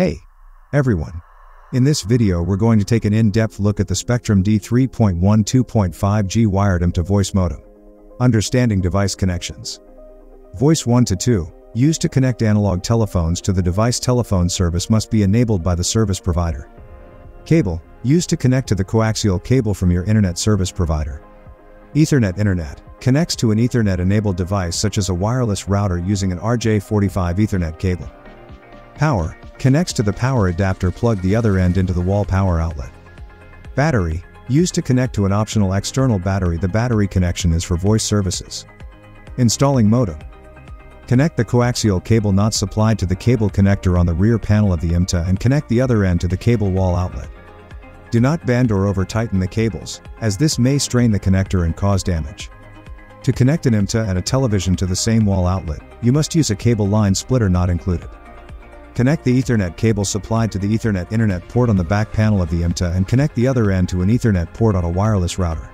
Hey, everyone. In this video we're going to take an in-depth look at the Spectrum D3.12.5G wired eMTA voice modem. Understanding device connections. Voice 1 to 2, used to connect analog telephones to the device telephone service must be enabled by the service provider. Cable, used to connect to the coaxial cable from your internet service provider. Ethernet Internet, connects to an Ethernet-enabled device such as a wireless router using an RJ45 Ethernet cable. Power, connects to the power adapter plug the other end into the wall power outlet. Battery, used to connect to an optional external battery the battery connection is for voice services. Installing modem. Connect the coaxial cable not supplied to the cable connector on the rear panel of the eMTA and connect the other end to the cable wall outlet. Do not bend or over tighten the cables, as this may strain the connector and cause damage. To connect an eMTA and a television to the same wall outlet, you must use a cable line splitter not included. Connect the Ethernet cable supplied to the Ethernet Internet port on the back panel of the eMTA and connect the other end to an Ethernet port on a wireless router.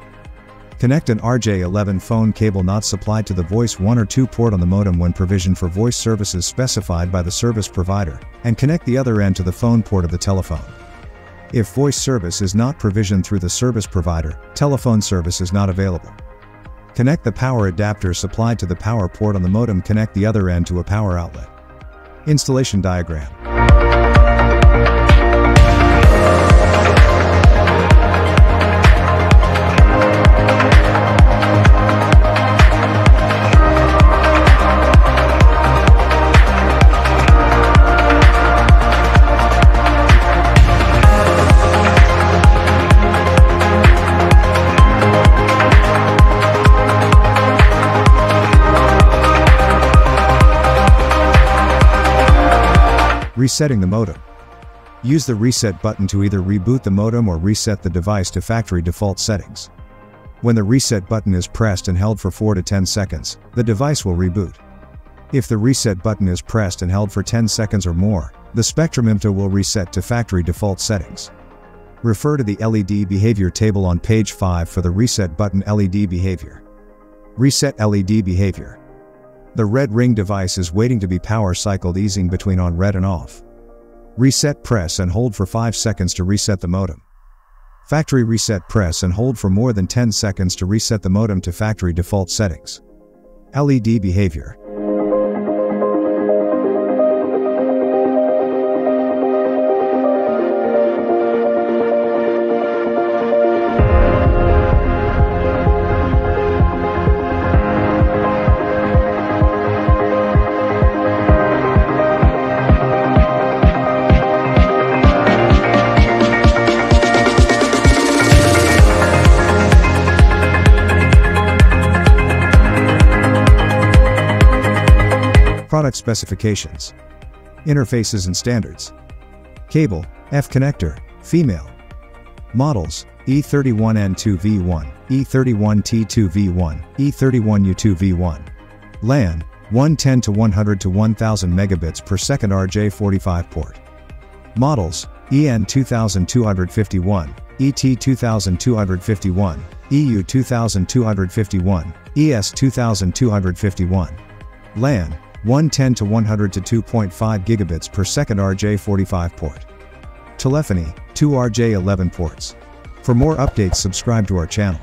Connect an RJ11 phone cable not supplied to the voice 1 or 2 port on the modem when provisioned for voice services specified by the service provider, and connect the other end to the phone port of the telephone. If voice service is not provisioned through the service provider, telephone service is not available. Connect the power adapter supplied to the power port on the modem connect the other end to a power outlet. Installation diagram. Resetting the modem. Use the reset button to either reboot the modem or reset the device to factory default settings. When the reset button is pressed and held for 4 to 10 seconds, the device will reboot. If the reset button is pressed and held for 10 seconds or more, the Spectrum eMTA will reset to factory default settings. Refer to the LED behavior table on page 5 for the reset button LED behavior. Reset LED behavior. The red ring device is waiting to be power cycled easing between on red and off. Reset press and hold for 5 seconds to reset the modem. Factory reset press and hold for more than 10 seconds to reset the modem to factory default settings. LED behavior. Product specifications. Interfaces and standards. Cable, F connector, female. Models, E31N2V1, E31T2V1, E31U2V1. LAN, 110 to 100 to 1000 megabits per second RJ45 port. Models, EN2251, ET2251, EU2251, ES2251. LAN, 110 to 100 to 2.5 gigabits per second RJ45 port. Telephony, 2 RJ11 ports. For more updates subscribe to our channel.